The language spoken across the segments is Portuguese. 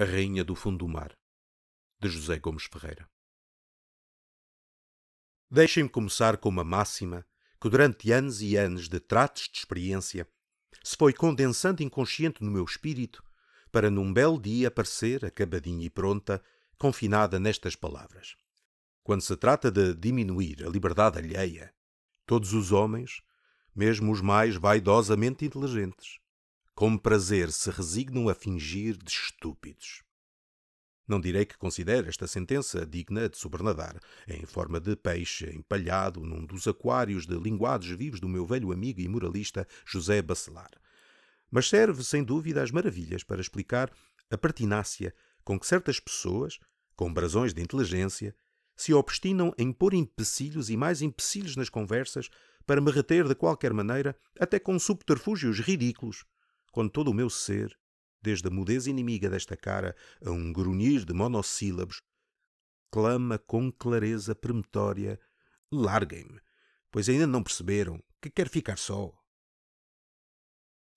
A Rainha do Fundo do Mar, de José Gomes Ferreira. Deixem-me começar com uma máxima que, durante anos e anos de tratos de experiência, se foi condensando inconsciente no meu espírito para num belo dia aparecer, acabadinha e pronta, confinada nestas palavras. Quando se trata de diminuir a liberdade alheia, todos os homens, mesmo os mais vaidosamente inteligentes, com prazer se resignam a fingir de estúpidos. Não direi que considere esta sentença digna de sobrenadar, em forma de peixe empalhado num dos aquários de linguados vivos do meu velho amigo e moralista José Bacelar. Mas serve, sem dúvida, às maravilhas para explicar a pertinácia com que certas pessoas, com brasões de inteligência, se obstinam em pôr empecilhos e mais empecilhos nas conversas para me reter de qualquer maneira, até com subterfúgios ridículos, quando todo o meu ser, desde a mudez inimiga desta cara a um grunhir de monossílabos, clama com clareza peremptória: larguem-me, pois ainda não perceberam que quero ficar só.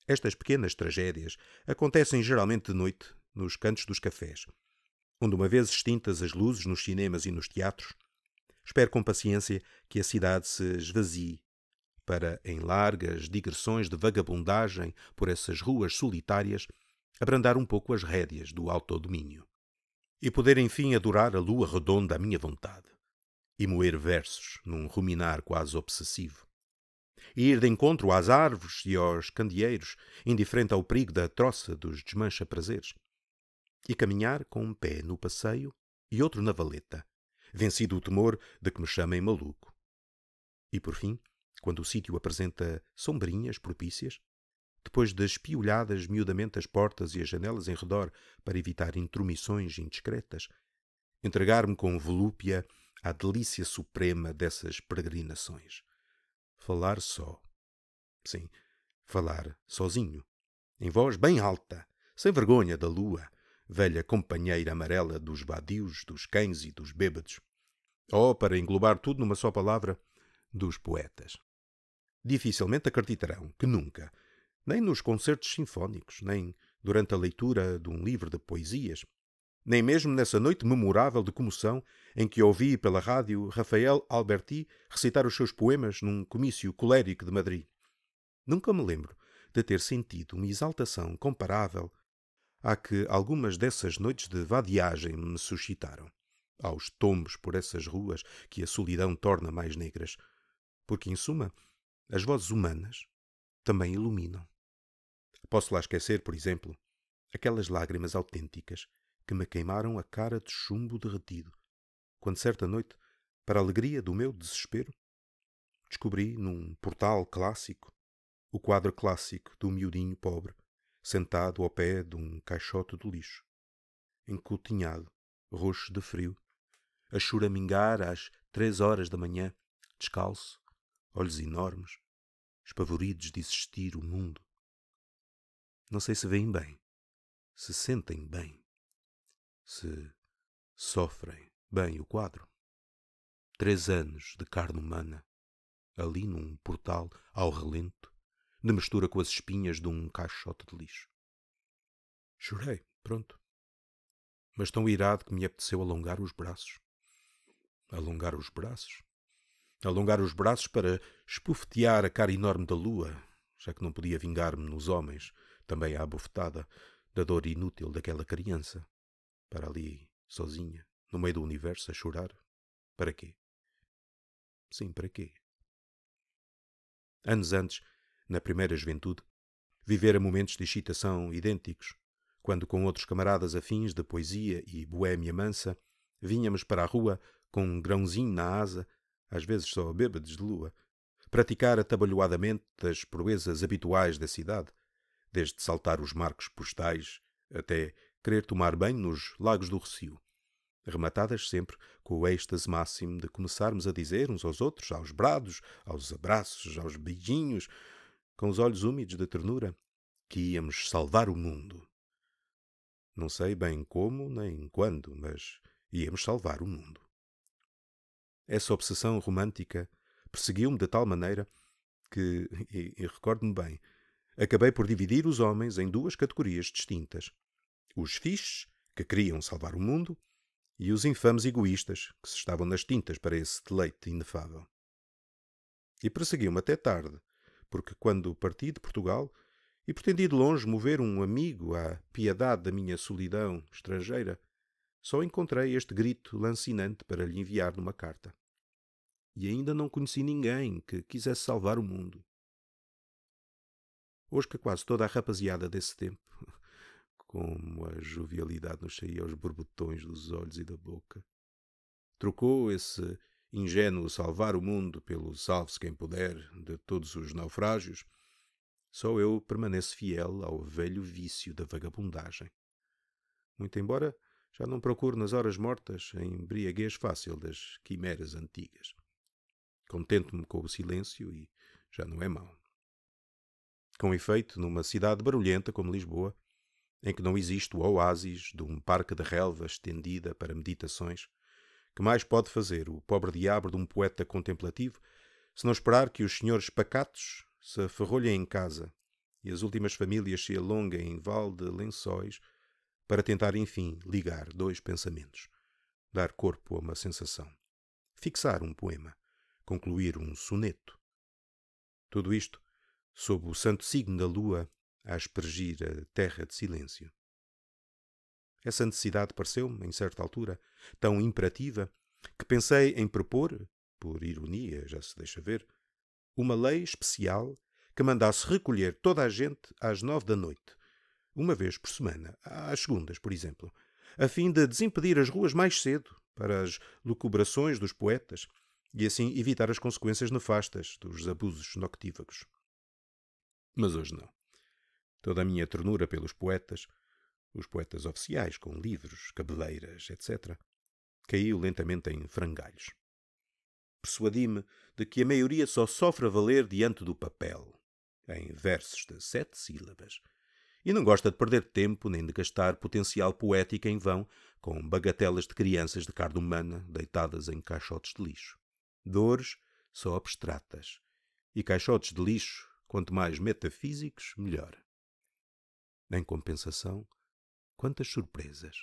Estas pequenas tragédias acontecem geralmente de noite, nos cantos dos cafés, onde, uma vez extintas as luzes nos cinemas e nos teatros, espero com paciência que a cidade se esvazie para, em largas digressões de vagabundagem por essas ruas solitárias, abrandar um pouco as rédeas do autodomínio. E poder, enfim, adorar a lua redonda à minha vontade. E moer versos num ruminar quase obsessivo. E ir de encontro às árvores e aos candeeiros, indiferente ao perigo da troça dos desmancha-prazeres. E caminhar com um pé no passeio e outro na valeta, vencido o temor de que me chamem maluco. E, por fim, quando o sítio apresenta sombrinhas propícias, depois das piolhadas miudamente as portas e as janelas em redor para evitar intromissões indiscretas, entregar-me com volúpia à delícia suprema dessas peregrinações. Falar só. Sim, falar sozinho, em voz bem alta, sem vergonha da lua, velha companheira amarela dos vadios, dos cães e dos bêbados. Oh, para englobar tudo numa só palavra, dos poetas dificilmente acreditarão que nunca, nem nos concertos sinfónicos, nem durante a leitura de um livro de poesias, nem mesmo nessa noite memorável de comoção em que ouvi pela rádio Rafael Alberti recitar os seus poemas num comício colérico de Madrid. Nunca me lembro de ter sentido uma exaltação comparável à que algumas dessas noites de vadiagem me suscitaram, aos tombos por essas ruas que a solidão torna mais negras, porque, em suma, as vozes humanas também iluminam. Posso lá esquecer, por exemplo, aquelas lágrimas autênticas que me queimaram a cara de chumbo derretido, quando certa noite, para alegria do meu desespero, descobri num portal clássico o quadro clássico do miudinho pobre, sentado ao pé de um caixote de lixo, encotinhado, roxo de frio, a choramingar às três horas da manhã, descalço, olhos enormes, espavoridos de existir o mundo. Não sei se veem bem, se sentem bem, se sofrem bem o quadro. Três anos de carne humana, ali num portal ao relento, de mistura com as espinhas de um caixote de lixo. Chorei, pronto. Mas tão irado que me apeteceu alongar os braços. Alongar os braços? Alongar os braços para espufetear a cara enorme da lua, já que não podia vingar-me nos homens, também à bufetada, da dor inútil daquela criança. Para ali, sozinha, no meio do universo, a chorar. Para quê? Sim, para quê? Anos antes, na primeira juventude, vivera momentos de excitação idênticos, quando com outros camaradas afins de poesia e boêmia mansa, vinhamos para a rua com um grãozinho na asa às vezes só bêbados de lua, praticar atabalhoadamente as proezas habituais da cidade, desde saltar os marcos postais até querer tomar banho nos lagos do Recio, rematadas sempre com o êxtase máximo de começarmos a dizer uns aos outros, aos brados, aos abraços, aos beijinhos, com os olhos úmidos de ternura, que íamos salvar o mundo. Não sei bem como nem quando, mas íamos salvar o mundo. Essa obsessão romântica perseguiu-me de tal maneira que, e, e recordo-me bem, acabei por dividir os homens em duas categorias distintas: os fixes, que queriam salvar o mundo, e os infames egoístas que se estavam nas tintas para esse deleite inefável. E persegui-me até tarde, porque quando parti de Portugal e pretendi de longe mover um amigo à piedade da minha solidão estrangeira, só encontrei este grito lancinante para lhe enviar numa carta. E ainda não conheci ninguém que quisesse salvar o mundo. Hoje que quase toda a rapaziada desse tempo, como a jovialidade nos saía aos borbotões dos olhos e da boca, trocou esse ingênuo salvar o mundo pelo salve-se quem puder de todos os naufrágios, só eu permaneço fiel ao velho vício da vagabundagem. Muito embora já não procure nas horas mortas a embriaguez fácil das quimeras antigas. Contento-me com o silêncio e já não é mau. Com efeito, numa cidade barulhenta como Lisboa, em que não existe o oásis de um parque de relva estendida para meditações, que mais pode fazer o pobre diabo de um poeta contemplativo se não esperar que os senhores pacatos se aferrolhem em casa e as últimas famílias se alonguem em val de lençóis para tentar, enfim, ligar dois pensamentos, dar corpo a uma sensação, fixar um poema, concluir um soneto. Tudo isto sob o santo signo da lua a aspergir a terra de silêncio. Essa necessidade pareceu-me, em certa altura, tão imperativa que pensei em propor, por ironia, já se deixa ver, uma lei especial que mandasse recolher toda a gente às nove da noite, uma vez por semana, às segundas, por exemplo, a fim de desimpedir as ruas mais cedo para as lucubrações dos poetas e assim evitar as consequências nefastas dos abusos noctívagos. Mas hoje não. Toda a minha ternura pelos poetas, os poetas oficiais com livros, cabeleiras, etc., caiu lentamente em frangalhos. Persuadi-me de que a maioria só sofre a valer diante do papel, em versos de sete sílabas, e não gosta de perder tempo nem de gastar potencial poético em vão com bagatelas de crianças de carne humana deitadas em caixotes de lixo. Dores só abstratas, e caixotes de lixo, quanto mais metafísicos, melhor. Em compensação, quantas surpresas!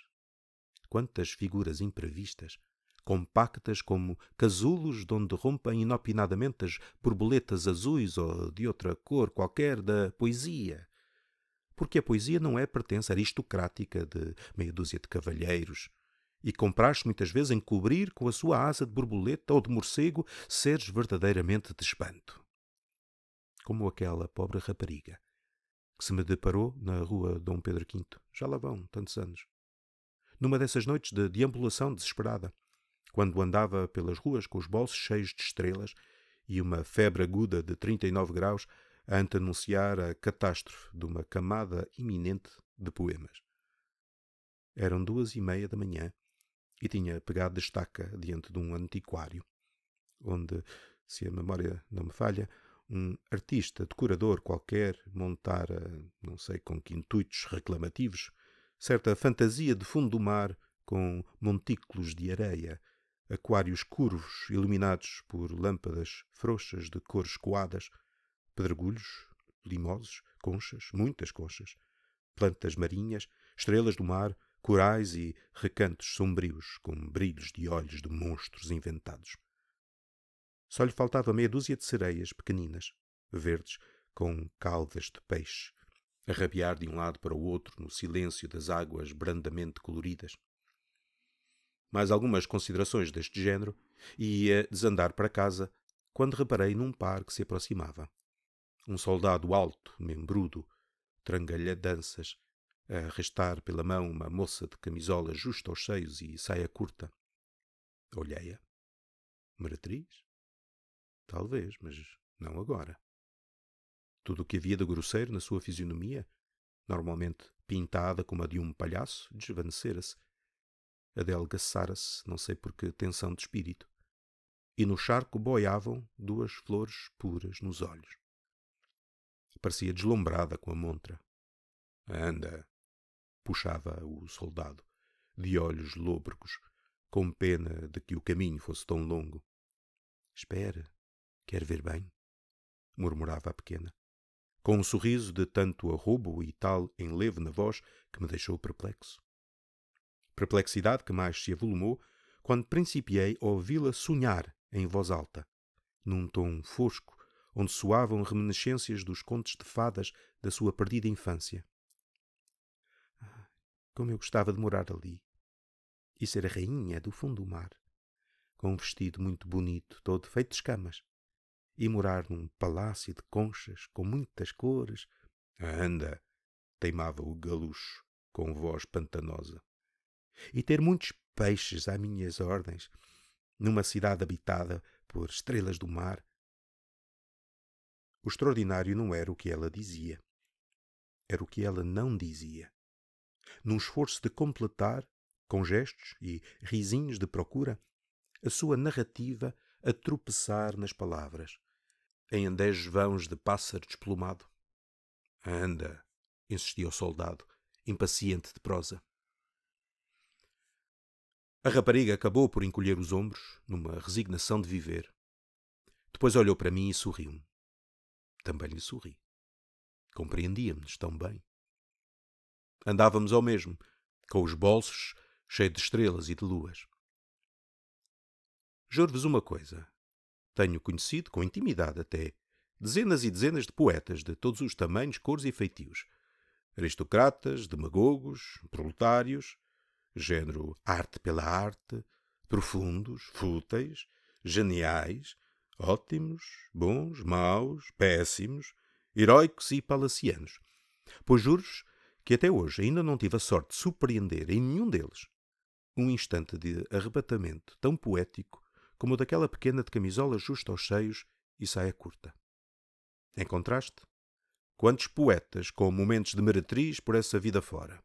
Quantas figuras imprevistas, compactas como casulos de onde rompem inopinadamente as borboletas azuis ou de outra cor qualquer da poesia. Porque a poesia não é pertença aristocrática de meia dúzia de cavalheiros, e compraz muitas vezes em cobrir com a sua asa de borboleta ou de morcego seres verdadeiramente de espanto. Como aquela pobre rapariga que se me deparou na rua Dom Pedro V, já lá vão tantos anos. Numa dessas noites de deambulação desesperada, quando andava pelas ruas com os bolsos cheios de estrelas e uma febre aguda de 39 graus a antenunciar a catástrofe de uma camada iminente de poemas. Eram duas e meia da manhã e tinha pegado estaca diante de um antiquário, onde, se a memória não me falha, um artista, decorador qualquer, montara, não sei com que intuitos reclamativos, certa fantasia de fundo do mar com montículos de areia, aquários curvos iluminados por lâmpadas frouxas de cores coadas, pedregulhos, limosos, conchas, muitas conchas, plantas marinhas, estrelas do mar, corais e recantos sombrios com brilhos de olhos de monstros inventados. Só lhe faltava meia dúzia de sereias pequeninas, verdes, com caudas de peixe, a rabiar de um lado para o outro no silêncio das águas brandamente coloridas. Mais algumas considerações deste género e ia desandar para casa quando reparei num par que se aproximava. Um soldado alto, membrudo, trangalhadanças, a arrastar pela mão uma moça de camisola justa aos seios e saia curta. Olhei-a. Meretriz? Talvez, mas não agora. Tudo o que havia de grosseiro na sua fisionomia, normalmente pintada como a de um palhaço, desvanecera-se. Adelgaçara-se, não sei por que tensão de espírito. E no charco boiavam duas flores puras nos olhos. Parecia deslumbrada com a montra. Anda! puxava o soldado, de olhos lôbregos, com pena de que o caminho fosse tão longo. Espera, Quer ver bem? murmurava a pequena, com um sorriso de tanto arrobo e tal enlevo na voz que me deixou perplexo. Perplexidade que mais se avolumou quando principiei a ouvi-la sonhar em voz alta, num tom fosco, onde soavam reminiscências dos contos de fadas da sua perdida infância. Ah, como eu gostava de morar ali e ser a rainha do fundo do mar, com um vestido muito bonito, todo feito de escamas, e morar num palácio de conchas com muitas cores. Anda, teimava o galucho com voz pantanosa. E ter muitos peixes às minhas ordens, numa cidade habitada por estrelas do mar. O extraordinário não era o que ela dizia, era o que ela não dizia. Num esforço de completar, com gestos e risinhos de procura, a sua narrativa a tropeçar nas palavras, em andés vãos de pássaro desplumado. Anda, insistia o soldado, impaciente de prosa. A rapariga acabou por encolher os ombros, numa resignação de viver. Depois olhou para mim e sorriu-me. Também lhe sorri. Compreendíamos tão bem. Andávamos ao mesmo, com os bolsos cheios de estrelas e de luas. Juro-vos uma coisa. Tenho conhecido, com intimidade até, dezenas e dezenas de poetas de todos os tamanhos, cores e feitios. Aristocratas, demagogos, proletários, género arte pela arte, profundos, fúteis, geniais, ótimos, bons, maus, péssimos, heróicos e palacianos. Pois juro-vos que até hoje ainda não tive a sorte de surpreender em nenhum deles um instante de arrebatamento tão poético como o daquela pequena de camisola justa aos seios e saia curta. Em contraste, quantos poetas com momentos de meretriz por essa vida fora.